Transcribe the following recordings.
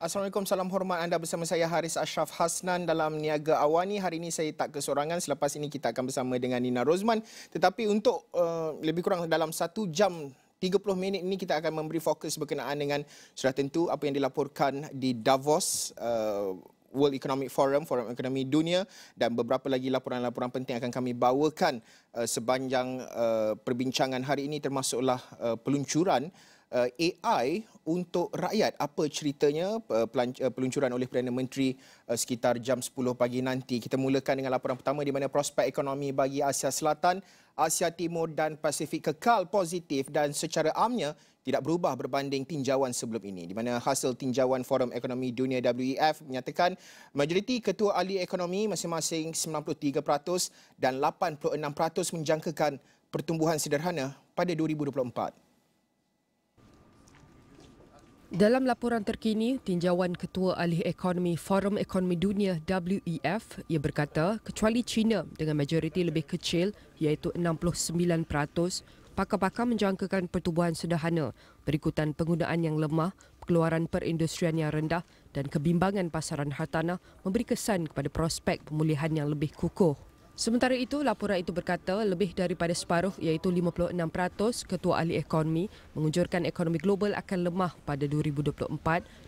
Assalamualaikum, salam hormat anda bersama saya Haris Ashraf Hasnan dalam Niaga Awani. Hari ini saya tak kesorangan, selepas ini kita akan bersama dengan Nina Rozman. Tetapi untuk uh, lebih kurang dalam satu jam 30 minit ini kita akan memberi fokus berkenaan dengan sudah tentu apa yang dilaporkan di Davos uh, World Economic Forum, Forum Ekonomi Dunia dan beberapa lagi laporan-laporan penting akan kami bawakan uh, sepanjang uh, perbincangan hari ini termasuklah uh, peluncuran uh, AI untuk rakyat. Apa ceritanya uh, uh, peluncuran oleh Perdana Menteri sekitar jam 10 pagi nanti. Kita mulakan dengan laporan pertama di mana prospek ekonomi bagi Asia Selatan, Asia Timur dan Pasifik kekal positif dan secara amnya tidak berubah berbanding tinjauan sebelum ini di mana hasil tinjauan Forum Ekonomi Dunia WEF menyatakan majoriti ketua ahli ekonomi masing-masing 93% dan 86% menjangkakan pertumbuhan sederhana pada 2024. Dalam laporan terkini, tinjauan Ketua Ahli Ekonomi Forum Ekonomi Dunia WEF, ia berkata kecuali China dengan majoriti lebih kecil iaitu 69%, pakar-pakar menjangkakan pertumbuhan sederhana berikutan penggunaan yang lemah, pengeluaran perindustrian yang rendah dan kebimbangan pasaran hartanah memberi kesan kepada prospek pemulihan yang lebih kukuh. Sementara itu, laporan itu berkata lebih daripada separuh iaitu 56% ketua ahli ekonomi mengunjurkan ekonomi global akan lemah pada 2024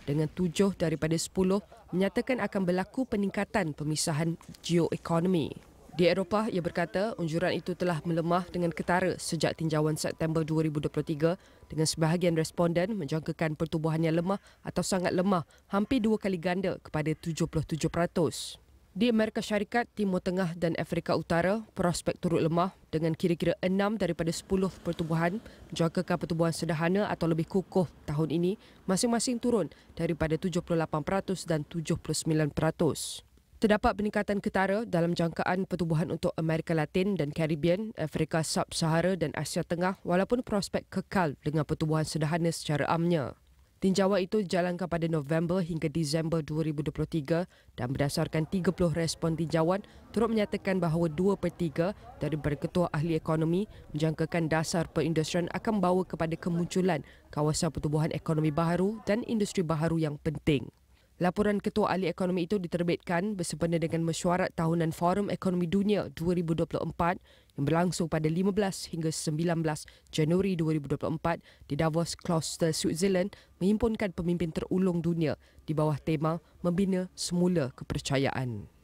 dengan tujuh daripada 10 menyatakan akan berlaku peningkatan pemisahan geoekonomi. Di Eropah, ia berkata unjuran itu telah melemah dengan ketara sejak tinjauan September 2023 dengan sebahagian responden menjangkakan pertumbuhannya lemah atau sangat lemah hampir dua kali ganda kepada 77%. Di Amerika Syarikat, Timur Tengah dan Afrika Utara, prospek turut lemah dengan kira-kira 6 daripada 10 pertumbuhan menjangkakan pertumbuhan sederhana atau lebih kukuh tahun ini masing-masing turun daripada 78% dan 79%. Terdapat peningkatan ketara dalam jangkaan pertumbuhan untuk Amerika Latin dan Caribbean, Afrika Sub-Sahara dan Asia Tengah walaupun prospek kekal dengan pertumbuhan sederhana secara amnya. Tinjauan itu dijalankan pada November hingga Disember 2023 dan berdasarkan 30 respon tinjauan turut menyatakan bahawa 2 per 3 daripada ketua ahli ekonomi menjangkakan dasar perindustrian akan membawa kepada kemunculan kawasan pertumbuhan ekonomi baharu dan industri baharu yang penting. Laporan Ketua Ahli Ekonomi itu diterbitkan bersempena dengan mesyuarat tahunan Forum Ekonomi Dunia 2024 yang berlangsung pada 15 hingga 19 Januari 2024 di Davos Kloster, Switzerland menghimpunkan pemimpin terulung dunia di bawah tema Membina Semula Kepercayaan.